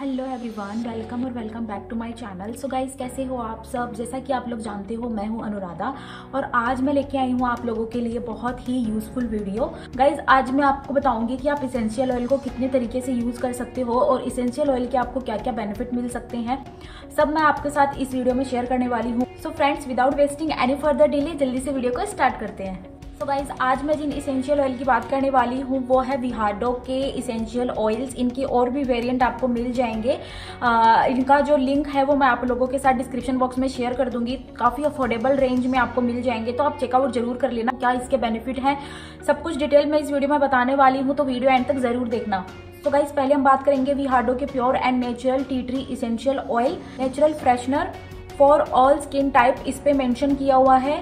Hello everyone welcome और welcome back to my channel so guys कैसे हो आप सब? जैसा कि आप लोग जानते हो, मैं हूँ अनुराधा और आज मैं लेके आई हूँ आप लोगों के लिए बहुत ही यूजफुल वीडियो गाइज़ आज मैं आपको बताऊँगी कि आप इसेंशियल ऑयल को कितने तरीके से यूज़ कर सकते हो और इसेंशियल ऑयल के आपको क्या क्या बेनिफिट मिल सकते हैं, सब मैं आपके साथ इस वीडियो में शेयर करने वाली हूँ. So friends without wasting any further delay जल्दी से वीडियो को स्टार्ट करते हैं. तो गाइज़ आज मैं जिन इसेंशियल ऑयल की बात करने वाली हूँ वो है विहाडो के इसेंशियल ऑयल्स इनकी और भी वेरिएंट आपको मिल जाएँगे। आ, इनका जो लिंक है वो मैं आप लोगों के साथ डिस्क्रिप्शन बॉक्स में शेयर कर दूँगी। काफ़ी अफोर्डेबल रेंज में आपको मिल जाएँगे तो आप चेकआउट ज़रूर कर लेना क्या इसके बेनिफिट हैं। सब कुछ डिटेल में इस वीडियो में बताने वाली हूँ तो वीडियो एंड तक ज़रूर देखना। तो गाइज़ पहले हम बात करेंगे विहाडो के pure and natural tea tree essential oil natural freshener for all skin type इस पे मेंशन किया हुआ है।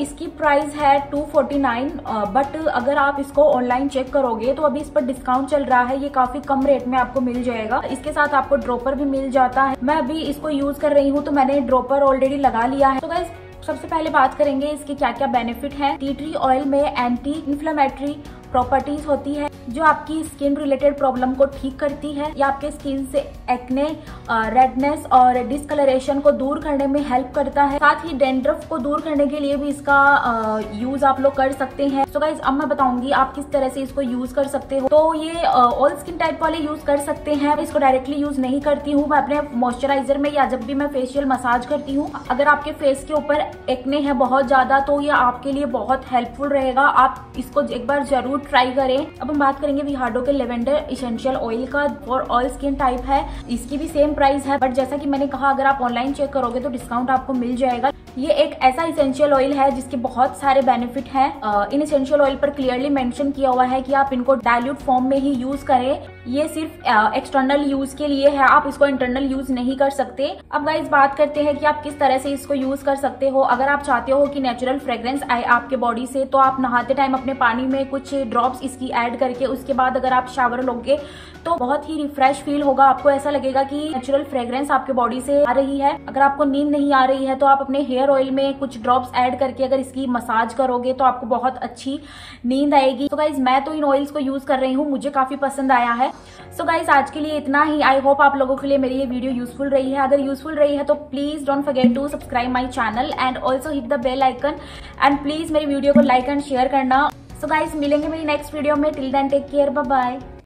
इसकी प्राइस है 249 बट अगर आप इसको ऑनलाइन चेक करोगे तो अभी इस पर डिस्काउंट चल रहा है। ये काफ़ी कम रेट में आपको मिल जाएगा। इसके साथ आपको ड्रॉपर भी मिल जाता है। मैं अभी इसको यूज़ कर रही हूँ तो मैंने ड्रॉपर ऑलरेडी लगा लिया है। तो सबसे पहले बात करेंगे इसके क्या क्या बेनिफिट है। टी ट्री ऑयल में एंटी इन्फ्लेमेटरी प्रॉपर्टीज़ होती है जो आपकी स्किन रिलेटेड प्रॉब्लम को ठीक करती है या आपके स्किन से एक्ने रेडनेस और डिसकलरेशन को दूर करने में हेल्प करता है। साथ ही डेंड्रफ को दूर करने के लिए भी इसका यूज़ आप लोग कर सकते हैं। तो गाइज़ अब मैं बताऊँगी आप किस तरह से इसको यूज़ कर सकते हो। तो ये ऑल स्किन टाइप वाले यूज़ कर सकते हैं। इसको डायरेक्टली यूज़ नहीं करती हूँ। मैं अपने मॉइस्चराइजर में या जब भी मैं फेशियल मसाज करती हूँ, अगर आपके फेस के ऊपर एक्ने है बहुत ज़्यादा तो ये आपके लिए बहुत हेल्पफुल रहेगा। आप इसको एक बार ज़रूर ट्राई करें। अब हम बात करेंगे विहार्डो के लेवेंडर इसेंशियल ऑयल का। फॉर ऑल स्किन टाइप है, इसकी भी सेम प्राइस है। बट जैसा कि मैंने कहा, अगर आप ऑनलाइन चेक करोगे तो डिस्काउंट आपको मिल जाएगा। ये एक ऐसा इसेंशियल ऑयल है, जिसके बहुत सारे बेनिफिट हैं। इन इसेंशियल ऑयल पर क्लियरली मेंशन किया हुआ है कि आप इनको डायल्यूट फॉर्म में ही यूज़ करें। ये सिर्फ़ एक्सटर्नल यूज़ के लिए है, आप इसको इंटरनल यूज़ नहीं कर सकते। अब गाइज़ बात करते हैं कि आप किस तरह से इसको यूज़ कर सकते हो। अगर आप चाहते हो कि नेचुरल फ्रेग्रेंस आए आपके बॉडी से तो आप नहाते टाइम अपने पानी में कुछ ड्रॉप्स इसकी ऐड करके, उसके बाद अगर आप शावर लोगे तो बहुत ही रिफ्रेश फील होगा। आपको ऐसा लगेगा कि नेचुरल फ्रेग्रेंस आपके बॉडी से आ रही है। अगर आपको नींद नहीं आ रही है तो आप अपने हेयर ऑयल में कुछ ड्रॉप्स ऐड करके अगर इसकी मसाज करोगे तो आपको बहुत अच्छी नींद आएगी। तो गाइज़ मैं तो इन ऑयल्स को यूज़ कर रही हूँ। मुझे काफ़ी पसंद आया है। सो गाइज़ आज के लिए इतना ही. आई होप आप लोगों के लिए मेरी ये वीडियो यूजफुल रही है. अगर यूजफुल रही है तो please don't forget to subscribe my channel and also hit the bell icon and please मेरी वीडियो को लाइक एंड शेयर करना. सो so गाइज़ मिलेंगे मेरी नेक्स्ट वीडियो में. Till then take care bye